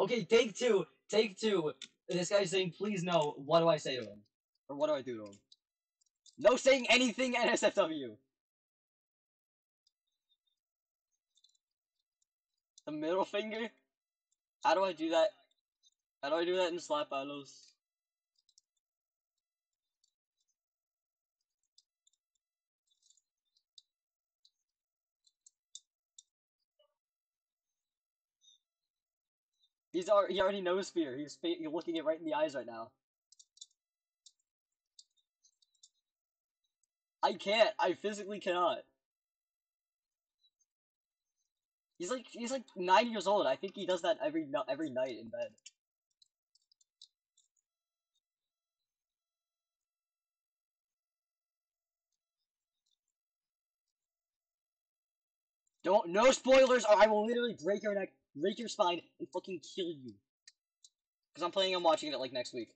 Okay, take two. Take two. This guy's saying, please no. What do I say to him? Or what do I do to him? No saying anything NSFW. The middle finger? How do I do that? How do I do that in slap battles? He's already, he already knows fear. He's, looking it right in the eyes right now. I can't. I physically cannot. He's like he's like nine years old. I think he does that every every night in bed. Don't no spoilers or I will literally break your neck, break your spine, and fucking kill you. Cause I'm planning on watching it like next week.